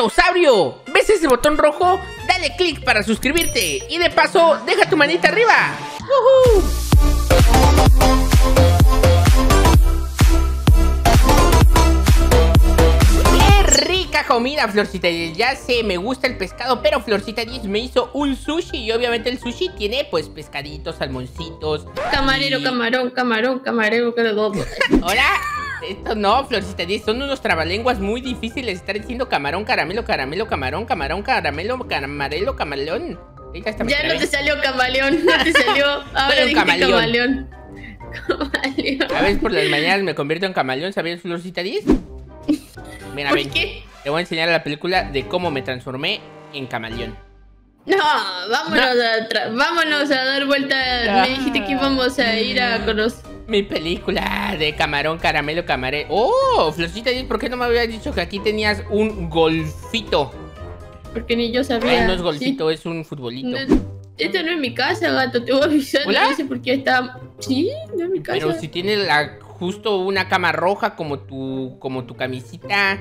¡Gatosaurio! ¿Ves ese botón rojo? Dale click para suscribirte y de paso, deja tu manita arriba. ¡Qué rica comida, Florcita 10! Ya sé, me gusta el pescado, pero Florcita 10 me hizo un sushi y obviamente el sushi tiene pues pescaditos, salmoncitos. Camarero, y- camarón, camarón, camarero, camarón. Hola. Esto no, Florcita 10, son unos trabalenguas muy difíciles estar diciendo camarón, caramelo, caramelo, camarón, camarón, caramelo, camarelo, me Ya no te salió camaleón, no te salió. Ahora dijiste camaleón. camaleón. Camaleón. A veces por las mañanas me convierto en camaleón, ¿sabías, Florcita 10? Mira, ¿Por ven, qué? te voy a enseñar la película de cómo me transformé en camaleón. No, vámonos, A vámonos a dar vuelta. Me dijiste que íbamos a ir a conocer. Mi película de camarón, caramelo, camarero. ¡Oh! Florcita 10, ¿por qué no me habías dicho que aquí tenías un golfito? Porque ni yo Ay, sabía. no es golfito, es un futbolito. No, esta no es mi casa, gato. Te voy a avisar. ¿Hola? No sé por qué está. Sí, no es mi casa. Pero si tiene la, justo una cama roja como tu, como tu camisita.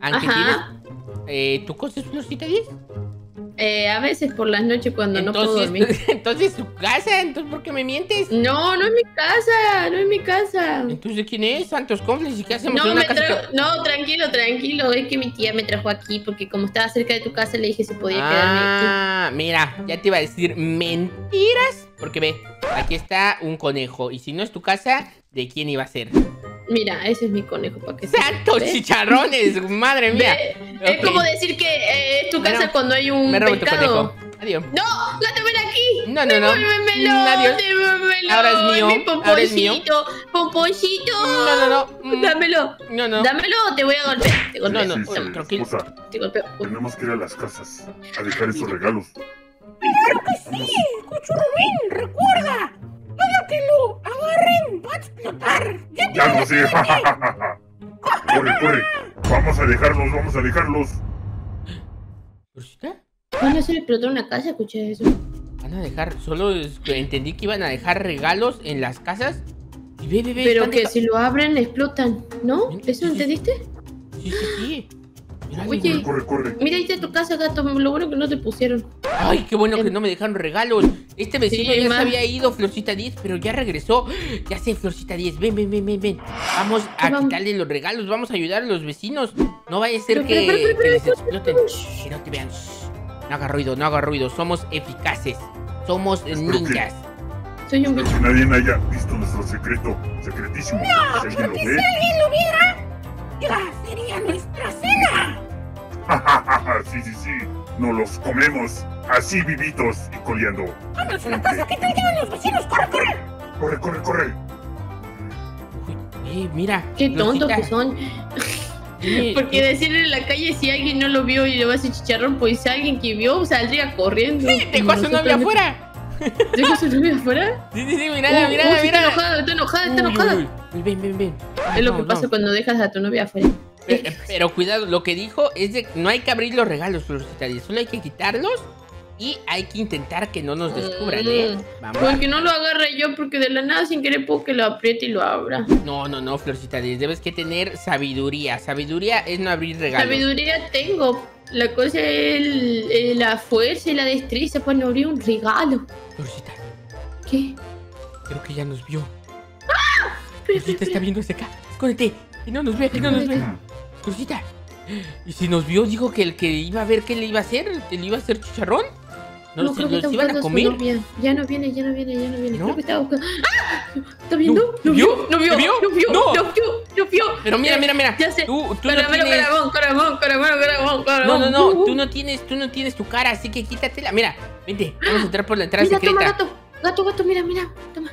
Aunque Ajá. tienes. Eh, ¿Tu cosa es Florcita 10? Eh, a veces por las noches cuando no puedo dormir. Entonces, su casa, entonces ¿por qué me mientes? No, no es mi casa, no es mi casa. Entonces ¿de quién es? Santos Confles, ¿y qué hacemos en No, una me casa? no, tranquilo, tranquilo. Es que mi tía me trajo aquí porque como estaba cerca de tu casa le dije si podía quedarme aquí. Ah, mira, ya te iba a decir mentiras. Porque ve, aquí está un conejo. Y si no es tu casa, ¿de quién iba a ser? Mira, ese es mi conejo para que ¡Santos chicharrones! ¡Madre mía! Ve, Es como decir que eh, es tu Me casa robo- cuando hay un Me robo tu pescado. conejo. Adiós. No, gato, ven aquí. No, no, no. Devuélvemelo, Adiós. devuélvemelo. Ahora es mío, mi ahora es mío. pomponcito, pomponcito. No, no, no. Mm, Dámelo. No, no. Dámelo o te voy a golpear. Te golpeo. No, no, Sí, sí, tranquilo. esposa, Te golpeo. tenemos que ir a las casas a dejar esos regalos. recuerda. Todo que lo agarren va a explotar. ¡Ya lo sé! ¡Corre, corre! Vamos a dejarlos, vamos a dejarlos. ¿Florcita? Van a hacer explotar una casa, escuché eso. Van a dejar, solo entendí que iban a dejar regalos en las casas. Y ve, ve, ve. Pero que si lo abren explotan, ¿no? ¿Eso sí. entendiste? Sí, sí, sí. Mira, Oye. digo, Corre, corre. Mira, ahí está tu casa, gato. Lo bueno que no te pusieron. Ay, qué bueno que no me dejaron regalos. Este vecino Sí, ya se había ido, Florcita 10, pero ya regresó. Ya sé, Florcita 10. Ven, ven, ven, ven, ven. Vamos a vamos? quitarle los regalos. Vamos a ayudar a los vecinos. No vaya a ser Pero, que, pero, pero, que pero, les exploten. Shh, Que no te vean. Shh. No haga ruido, no haga ruido. Somos eficaces. Somos ninjas. Soy un bicho. que nadie haya visto nuestro secreto, secretísimo. si alguien lo ve. lo viera, sí, sí, sí. Nos los comemos así vivitos y coleando. Vámonos a la casa. ¿Qué tal llegan los vecinos? ¡Corre, corre! Corre, corre, corre. Eh, mira. Qué tontos que son. Porque decirle en la calle si alguien no lo vio y le va a hacer chicharrón, pues si alguien que vio saldría corriendo. Dejó a su novia afuera. ¿Dejó a su novia afuera? Sí, sí, sí, Uh, mirala, uh, mirala, sí, mirala. Está enojada, está enojada, está enojada. uy, uy. Ven, ven, ven. Es lo No, que pasa cuando dejas a tu novia afuera. Pe- Pero, cuidado, lo que dijo es de que no hay que abrir los regalos, Florcita. Díaz, Solo hay que quitarlos y hay que intentar que no nos descubran, ¿eh? Mm. Vamos. Porque no lo agarre yo, porque de la nada sin querer puedo que lo apriete y lo abra. No, no, no, Florcita. Díaz, Debes que tener sabiduría. Sabiduría es no abrir regalos. Sabiduría tengo. La cosa es el- la fuerza y la destreza para no abrir un regalo. Florcita, ¿Qué? creo que ya nos vio. Espera, Florcita está viendo hacia acá. Escóndete. Que no nos vea, que no nos vea. Florcita. Y si nos vio, dijo que el que iba a ver qué le iba a hacer, le iba a hacer chicharrón. No, No, creo los iban a comer. novia. Ya no viene, ya no viene, ya no viene. ¿No? Creo que está buscando. ¡Ah! ¿Está viendo? ¿No ¿No vio? ¿No vio? ¿No vio? ¿No vio? No. ¿No vio? ¿No vio? Pero mira, mira, mira. Ya sé. Tú, tú no tienes. caramón. No, no, no, Uh, tú no tienes, tú no tienes tu cara, así que quítatela. Mira, vente, vamos a entrar por la entrada Mira, toma, secreta. gato. Gato, gato, mira, mira. Toma.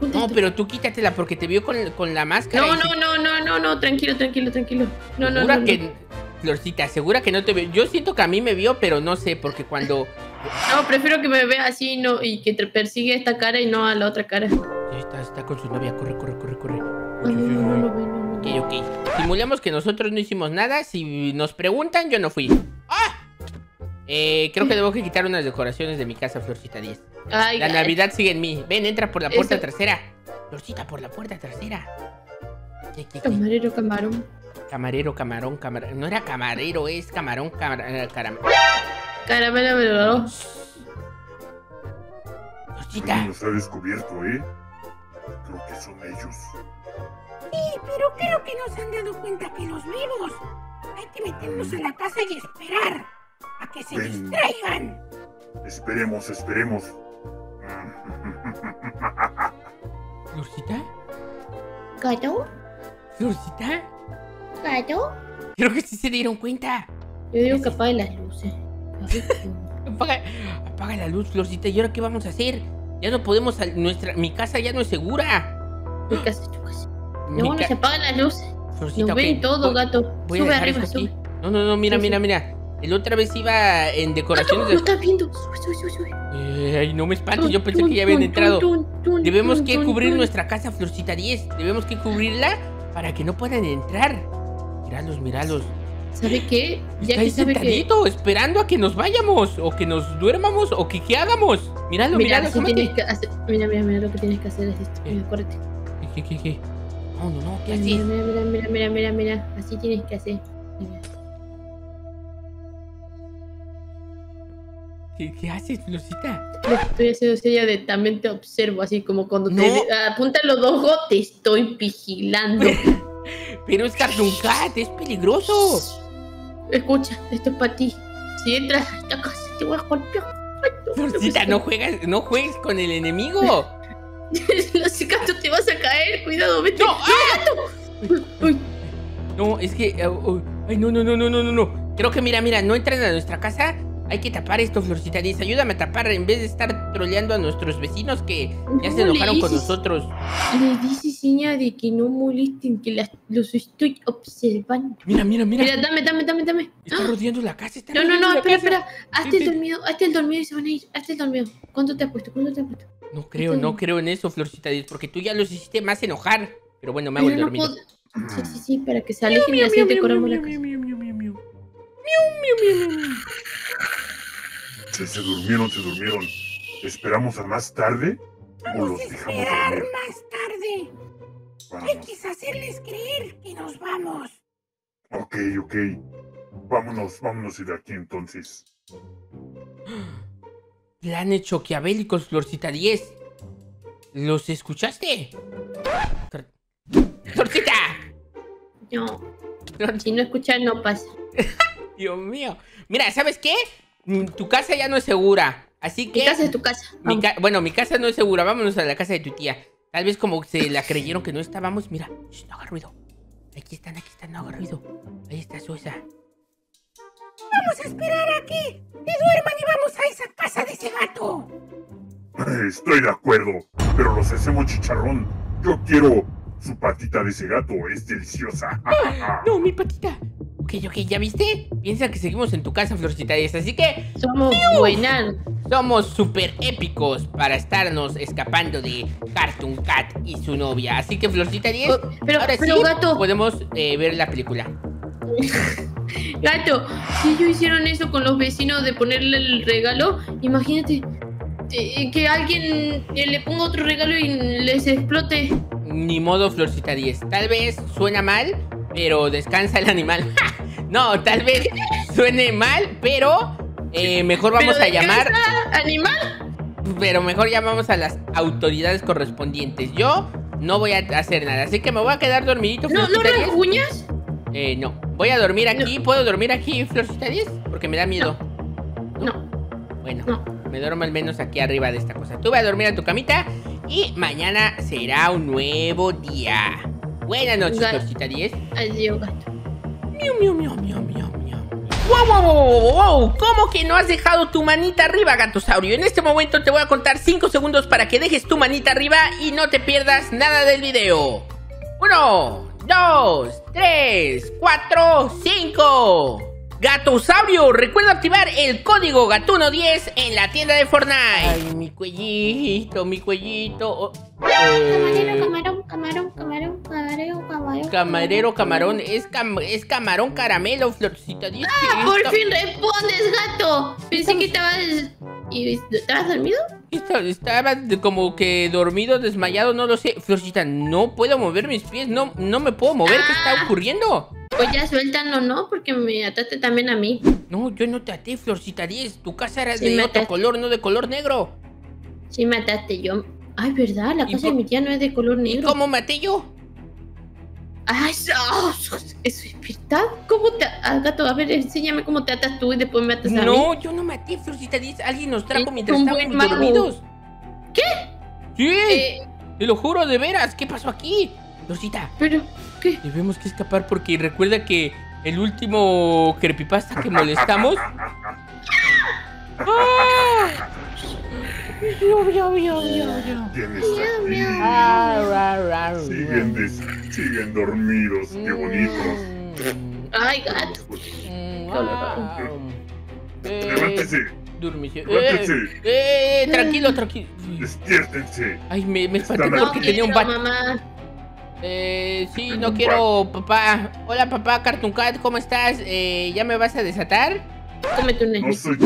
No, pero tú quítatela porque te vio con, con la máscara. No, no, no, no, no, no, tranquilo, tranquilo, tranquilo. No, no, no. no. que. Florcita, segura que no te vio. Yo siento que a mí me vio, pero no sé, porque cuando. No, prefiero que me vea así no, y que te persigue esta cara y no a la otra cara. Está, está con su novia. Corre, corre, corre, corre. No, no, no, no, no, no, no, Ok, no. ok. Simulemos que nosotros no hicimos nada. Si nos preguntan, yo no fui. Eh, creo que debo que quitar unas decoraciones de mi casa, Florcita 10. Ay, La ay, Navidad sigue en mí. Ven, entra por la puerta Eso- trasera. Florcita, por la puerta trasera. ¿Qué, qué, qué? Camarero, camarón. Camarero, camarón, camarón. No era camarero, es camarón, camar- caramelo. Caramelo, pero Florcita. Nos ha descubierto, ¿eh? Creo que son ellos. Sí, pero creo que nos han dado cuenta que los vimos. Hay que meternos a la casa y esperar que se Ven. distraigan. Esperemos, esperemos. ¿Florcita? ¿Gato? ¿Florcita? ¿Gato? Creo que sí se dieron cuenta. Yo digo que apague las luces. Apaga, apaga la luz, Florcita. ¿Y ahora qué vamos a hacer? Ya no podemos salir. Nuestra, mi casa ya no es segura. Mi casa es tu casa. Mi No, se apagan las luces. Florcita, Nos ven todo, voy- gato. Voy a Sube arriba, sube. No, no, no, mira, Sí, mira, sí. mira. El otra vez iba en decoraciones lo de. estás viendo. Sube, sube, sube. Eh, ay, no me espantes, yo pensé que ya habían entrado. Debemos que cubrir nuestra casa, Florcita 10. Debemos que cubrirla para que no puedan entrar. Míralos, míralos. ¿Sabe qué? Ya Está que ahí sabe que... sentadito, esperando a que nos vayamos, o que nos duermamos, o que qué hagamos. Míralo, Mira, míralo, que hacer... Mira, mira, mira lo que tienes que hacer es esto. ¿Qué? Mira, acuérdate. ¿Qué, qué, qué? No, no, no, ¿qué Mira, haces? mira, mira, mira, mira, mira, mira. Así tienes que hacer. Mira. ¿Qué, qué haces, Florcita? Estoy haciendo sería de también te observo, así como cuando No. te apuntan los ojos, te estoy vigilando. Pero es Cartoon Cat, es peligroso. Escucha, esto es para ti. Si entras a esta casa, te voy a golpear. Florcita, no juegas, no juegues con el enemigo. Los gatos te vas a caer, cuidado, vete. No, ¡ah! No, es que. eh, oh, ay, no, no, no, no, no, no, no. Creo que mira, mira, no entran a nuestra casa. Hay que tapar esto, Florcita 10. Ayúdame a tapar en vez de estar troleando a nuestros vecinos que ya se ¿cómo le enojaron con nosotros. Le dice seña de que no molesten, que las- los estoy observando. Mira, mira, mira. Mira, dame, dame, dame, dame. Está rodeando la casa. Está No, no, no, espera, casa. espera. Hazte el dormido, hazte el dormido y se van a ir. Hazte el dormido. ¿Cuánto te has puesto? ¿Cuánto te has puesto? No creo, no creo en eso, Florcita 10, porque tú ya los hiciste más enojar. Pero bueno, me hago el no dormido. puedo- Sí, sí, sí, para que se alejen y así decoramos la casa. Se, se durmieron, se durmieron. ¿Esperamos a más tarde? ¿O Vamos los a dejamos dormir? más tarde. Hay Vamos. que hacerles creer que nos vamos. Ok, ok. Vámonos, vámonos de aquí entonces. Planes choquiabélicos, Florcita 10. ¿Los escuchaste? Flor- ¡Florcita! No, Flor- si no escuchas, no pasa. Dios mío. Mira, ¿sabes qué? Mm, Tu casa ya no es segura. Así Mi que. casa es tu casa. mi ca- bueno, mi casa no es segura. Vámonos a la casa de tu tía. Tal vez como se la creyeron que no estábamos. Mira, Shh, no haga ruido. Aquí están, aquí están, no haga ruido. Ahí está Suesa. Vamos a esperar a que duerman y vamos a esa casa de ese gato. Estoy de acuerdo, pero los hacemos chicharrón. Yo quiero su patita de ese gato, es deliciosa. No, mi patita. Ok, ok, ¿ya viste? Piensa que seguimos en tu casa, Florcita 10. Así que Somos buenas. somos súper épicos para estarnos escapando de Cartoon Cat y su novia. Así que, Florcita 10, Oh, pero- ahora pero, sí gato. podemos eh, ver la película. Gato, si ellos hicieron eso con los vecinos de ponerle el regalo, imagínate eh, que alguien eh, le ponga otro regalo y les explote. Ni modo, Florcita 10. Tal vez suena mal, pero descansa el animal. no, tal vez suene mal, pero eh, mejor vamos Pero a llamar. Animal. Pero mejor llamamos a las autoridades correspondientes. Yo no voy a hacer nada, así que me voy a quedar dormidito, No, no Florcita 10. rasguñas. Eh, no. Voy a dormir aquí. ¿Puedo dormir aquí, Florcita 10? Porque me da miedo. No, Bueno, no. me duermo al menos aquí arriba de esta cosa. Tú vas a dormir en tu camita y mañana será un nuevo día. Buenas noches, Florcita 10. Adiós, gato. Miau, miau, miau, miau, miau. ¡Wow, wow, wow, wow, wow! ¿Cómo que no has dejado tu manita arriba, gatosaurio? En este momento te voy a contar 5 segundos para que dejes tu manita arriba y no te pierdas nada del video. Uno, dos, tres, cuatro, cinco. Gatosaurio, recuerda activar el código Gatuno10 en la tienda de Fortnite. Ay, mi cuellito, mi cuellito. Oh, Camarero, eh, camarón, camarón, camarón, camarero, camarón. Camarero, camarón, es, cam- es camarón caramelo, florcita. Ah, por fin respondes, gato. Pensé que estabas. ¿Y estabas dormido? Estaba, como que dormido, desmayado, no lo sé. Florcita, no puedo mover mis pies, no, no me puedo mover. ¿Qué está ocurriendo? Pues ya suéltalo, ¿no? Porque me ataste también a mí. No, yo no te até, Florcita 10. Tu casa era Sí, de otro ataste. color, no de color negro. Sí, me ataste yo. Ay, ¿verdad? La ¿Y casa por- de mi tía no es de color ¿Y negro. cómo maté yo? Ay, so- ¿eso es verdad? ¿Cómo te... Ah, gato, a ver, enséñame cómo te atas tú y después me atas a mí. No, yo no maté, Florcita 10. Alguien nos trajo mientras estábamos dormidos. ¿Qué? Sí, Eh, te lo juro, de veras. ¿Qué pasó aquí? Florcita, pero, ¿qué? Debemos que escapar porque recuerda que el último creepypasta que molestamos. ¡Ah! Yo, yo, yo, yo. Ah. Siguen, des- siguen dormidos, qué bonitos. Mm, Ay, gato. mm, Solo, ah, eh, Levántense, durmió. Eh, levántense, eh, tranquilo, tranquilo. despiértense. Ay, me, me espanté Están porque aquí. tenía un bat. mamá. Eh, sí, no quiero, papá. Hola, papá, Cartoon Cat, ¿cómo estás? Eh, ¿ya me vas a desatar? Cómete un No soy.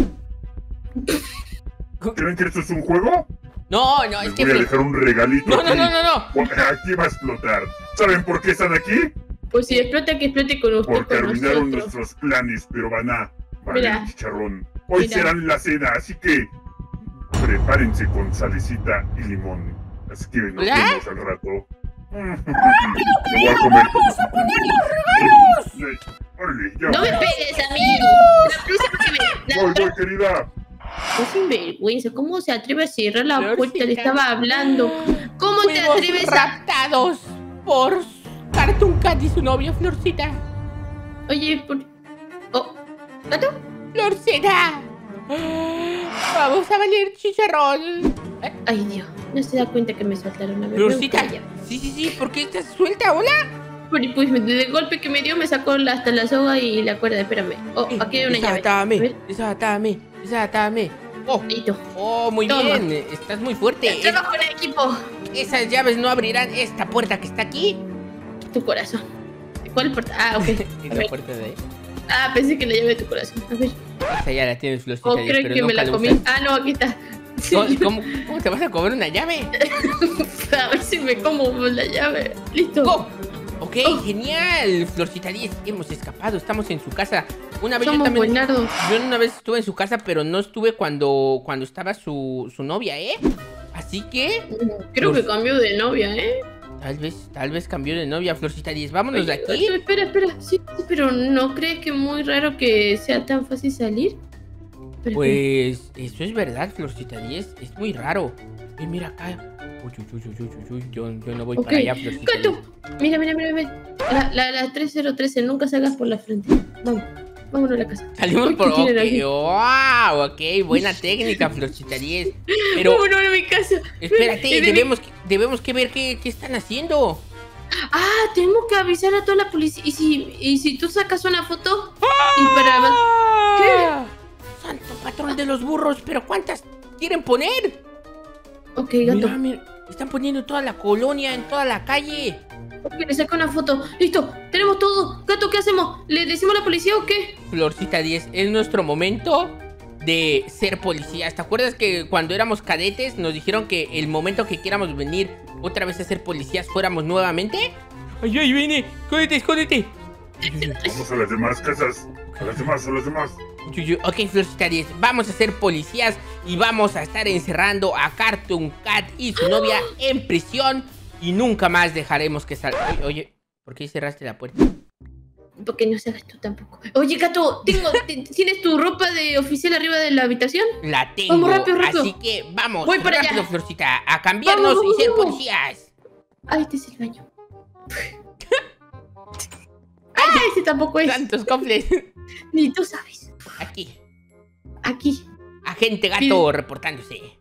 ¿Creen que esto es un juego? No, no, es que... voy a dejar un regalito. No, no, aquí. no, no, no. Aquí va a explotar. ¿Saben por qué están aquí? Pues si explota, que explote con usted, Porque con arruinaron nosotros. nuestros planes, pero van a Mira. chicharrón. Hoy Mira. serán la cena, así que prepárense con salecita y limón. Así que nos ¿Hola? vemos al rato. Me voy a comer. Órale, ya No me pegues a mí. La prisa que me... Voy, voy, querida. Qué sinvergüenza. ¿Cómo se atreve a cerrar la Florcita. puerta? Le estaba hablando. ¿Cómo te atreves a...? raptados por Cartoon Cat y su novia Florcita. Oye, por... Oh, ¿gato? Florcita. Vamos a valer chicharrón. Ay, Dios. No se da cuenta que me soltaron a ver. Florcita. Sí, sí, sí. ¿Por qué estás suelta? Hola. Pues, pues de golpe que me dio me sacó hasta la soga y la cuerda. Espérame. Oh, aquí hay una llave. A Desatame. Desatame. Desatame. Oh, oh, muy Toma. bien. Estás muy fuerte. Es- Trabajo en equipo. esas llaves no abrirán esta puerta que está aquí. Tu corazón. ¿Cuál puerta? Ah, ok. La puerta de ahí. Ah, pensé que la llave de tu corazón. A ver. Esa ya la tienes, Florcita. ¿O Díaz, creen pero que me la comí? usas. Ah, no, aquí está. Sí, ¿Cómo, cómo, cómo te vas a comer una llave? a ver si me como la llave. Listo. ¡Oh! Ok, Oh. genial. Florcita 10, hemos escapado. Estamos en su casa. Una vez yo también. buenardos. Yo una vez estuve en su casa, pero no estuve cuando, cuando estaba su, su novia, ¿eh? Así que Creo que cambió de novia, ¿eh? tal vez, tal vez cambió de novia, Florcita 10. Vámonos de aquí. Espera, espera. Sí, sí, pero ¿no crees que es muy raro que sea tan fácil salir? Pues eso es verdad, Florcita 10. Es muy raro. Y mira acá. Uy, uy, uy, uy, uy, uy, Yo, yo no voy para allá, Florcita ¡Gato! 10. Mira, mira, mira, mira. La, la, la 3013, nunca salgas por la frente. Vamos, vámonos a la casa. Salimos por. ¿qué Ok, wow, ok, buena técnica, Florcita 10. Pero Vámonos a mi casa. espérate, Ven, debemos, debemos que ver qué, qué están haciendo. Ah, tenemos que avisar a toda la policía. ¿Y si, y si tú sacas una foto? Y para... ¡Ah! Patrón de los burros, pero ¿cuántas quieren poner? Ok, gato. Mira, mira, están poniendo toda la colonia, en toda la calle. Ok, le saco una foto. Listo, tenemos todo. Gato, ¿qué hacemos? ¿Le decimos a la policía o qué? Florcita 10, es nuestro momento de ser policías. ¿Te acuerdas que cuando éramos cadetes nos dijeron que el momento que quieramos venir otra vez a ser policías fuéramos nuevamente? ¡Ay, ay, viene! ¡Escóndete, escóndete! Vamos a las demás casas. A las demás, a las demás. Uy, uy, Ok, Florcita 10, vamos a ser policías y vamos a estar encerrando a Cartoon Cat y su novia en prisión y nunca más dejaremos que salga. Oye, oye, ¿por qué cerraste la puerta? Porque no sabes tú tampoco. Oye, Gato, tengo, ¿tienes tu ropa de oficial arriba de la habitación? La tengo. Vamos, rápido, rápido. Así que vamos, Voy para rápido, allá. Florcita, a cambiarnos Vamos, y ser vamos. policías. Ay, este es el baño. Ay, ese tampoco es. Tantos cofres. Ni tú sabes. Aquí. Aquí. Agente gato reportándose.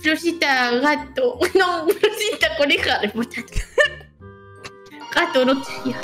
Florcita, gato. No, Florcita, coneja, reportando. Gato, no te rías.